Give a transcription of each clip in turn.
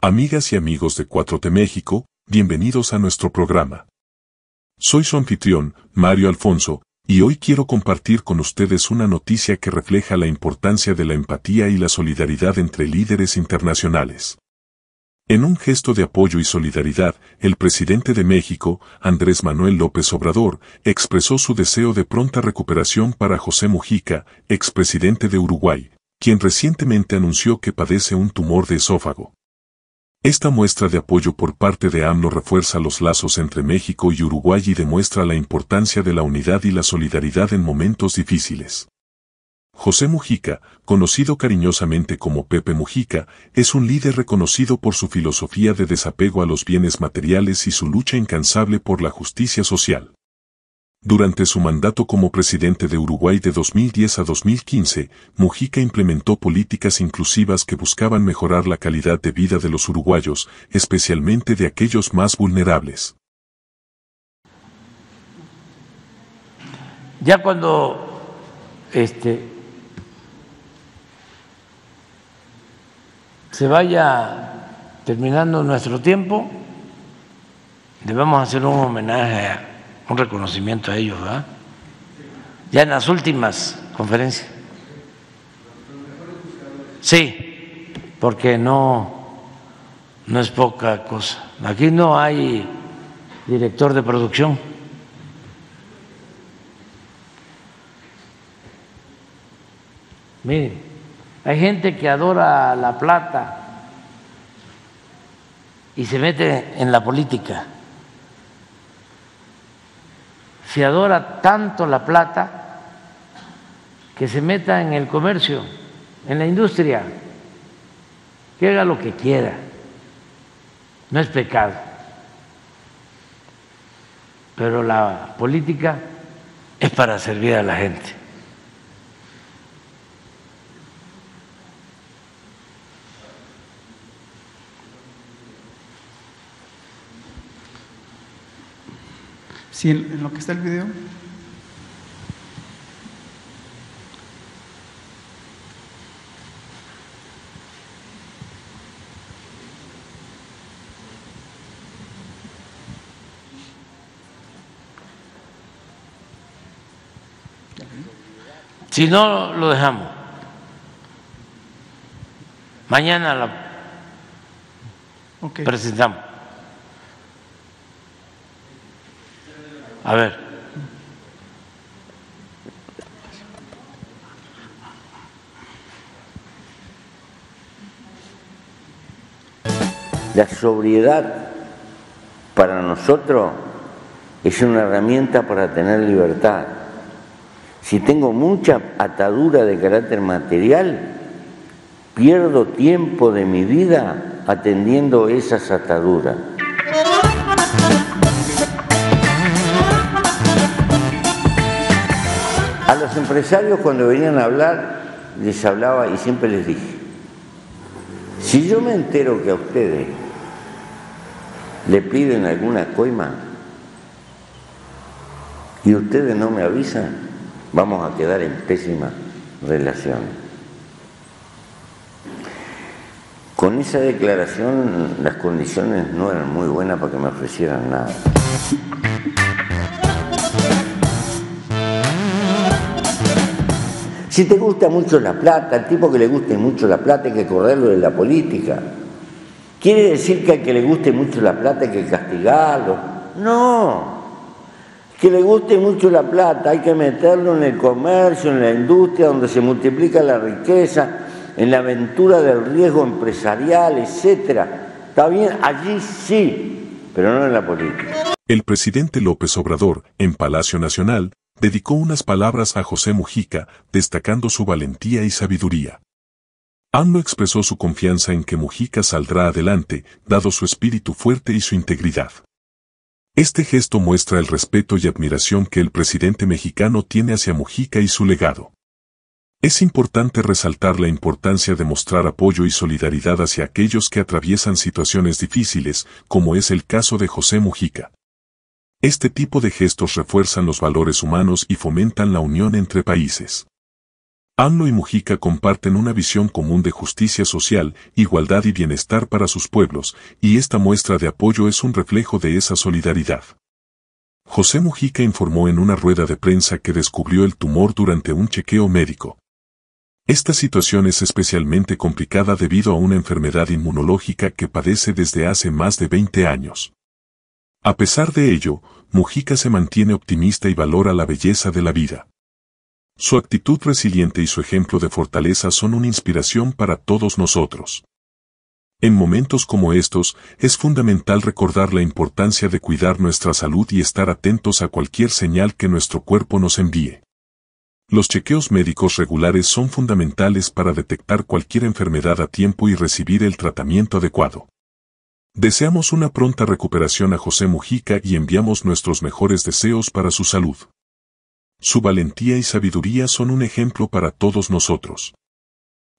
Amigas y amigos de 4T México, bienvenidos a nuestro programa. Soy su anfitrión, Mario Alfonso, y hoy quiero compartir con ustedes una noticia que refleja la importancia de la empatía y la solidaridad entre líderes internacionales. En un gesto de apoyo y solidaridad, el presidente de México, Andrés Manuel López Obrador, expresó su deseo de pronta recuperación para José Mujica, expresidente de Uruguay, quien recientemente anunció que padece un tumor de esófago. Esta muestra de apoyo por parte de AMLO refuerza los lazos entre México y Uruguay y demuestra la importancia de la unidad y la solidaridad en momentos difíciles. José Mujica, conocido cariñosamente como Pepe Mujica, es un líder reconocido por su filosofía de desapego a los bienes materiales y su lucha incansable por la justicia social. Durante su mandato como presidente de Uruguay de 2010 a 2015, Mujica implementó políticas inclusivas que buscaban mejorar la calidad de vida de los uruguayos, especialmente de aquellos más vulnerables. Ya cuando este, se vaya terminando nuestro tiempo, debemos hacer un homenaje, un reconocimiento a ellos, ¿verdad? Ya en las últimas conferencias. Sí, porque no, no es poca cosa. Aquí no hay director de producción. Miren. Hay gente que adora la plata y se mete en la política. Se adora tanto la plata que se meta en el comercio, en la industria, que haga lo que quiera. No es pecado. Pero la política es para servir a la gente. Sí, en lo que está el video. Si no, lo dejamos. Mañana lo presentamos. A ver. La sobriedad para nosotros es una herramienta para tener libertad. Si tengo mucha atadura de carácter material, pierdo tiempo de mi vida atendiendo esas ataduras. Empresarios cuando venían a hablar, les hablaba y siempre les dije, si yo me entero que a ustedes le piden alguna coima y ustedes no me avisan, vamos a quedar en pésima relación. Con esa declaración las condiciones no eran muy buenas para que me ofrecieran nada. Si te gusta mucho la plata, el tipo que le guste mucho la plata hay que correrlo de la política. ¿Quiere decir que al que le guste mucho la plata hay que castigarlo? No. Que le guste mucho la plata hay que meterlo en el comercio, en la industria donde se multiplica la riqueza, en la aventura del riesgo empresarial, etcétera. Está bien, allí sí, pero no en la política. El presidente López Obrador, en Palacio Nacional, dedicó unas palabras a José Mujica, destacando su valentía y sabiduría. AMLO expresó su confianza en que Mujica saldrá adelante, dado su espíritu fuerte y su integridad. Este gesto muestra el respeto y admiración que el presidente mexicano tiene hacia Mujica y su legado. Es importante resaltar la importancia de mostrar apoyo y solidaridad hacia aquellos que atraviesan situaciones difíciles, como es el caso de José Mujica. Este tipo de gestos refuerzan los valores humanos y fomentan la unión entre países. AMLO y Mujica comparten una visión común de justicia social, igualdad y bienestar para sus pueblos, y esta muestra de apoyo es un reflejo de esa solidaridad. José Mujica informó en una rueda de prensa que descubrió el tumor durante un chequeo médico. Esta situación es especialmente complicada debido a una enfermedad inmunológica que padece desde hace más de 20 años. A pesar de ello, Mujica se mantiene optimista y valora la belleza de la vida. Su actitud resiliente y su ejemplo de fortaleza son una inspiración para todos nosotros. En momentos como estos, es fundamental recordar la importancia de cuidar nuestra salud y estar atentos a cualquier señal que nuestro cuerpo nos envíe. Los chequeos médicos regulares son fundamentales para detectar cualquier enfermedad a tiempo y recibir el tratamiento adecuado. Deseamos una pronta recuperación a José Mujica y enviamos nuestros mejores deseos para su salud. Su valentía y sabiduría son un ejemplo para todos nosotros.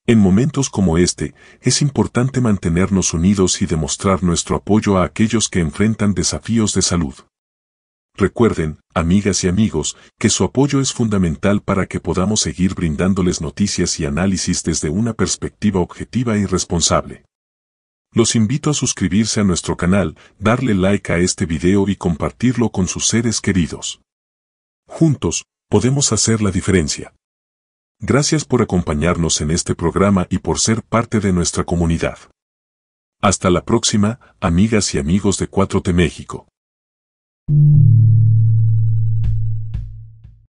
En momentos como este, es importante mantenernos unidos y demostrar nuestro apoyo a aquellos que enfrentan desafíos de salud. Recuerden, amigas y amigos, que su apoyo es fundamental para que podamos seguir brindándoles noticias y análisis desde una perspectiva objetiva y responsable. Los invito a suscribirse a nuestro canal, darle like a este video y compartirlo con sus seres queridos. Juntos, podemos hacer la diferencia. Gracias por acompañarnos en este programa y por ser parte de nuestra comunidad. Hasta la próxima, amigas y amigos de 4T México.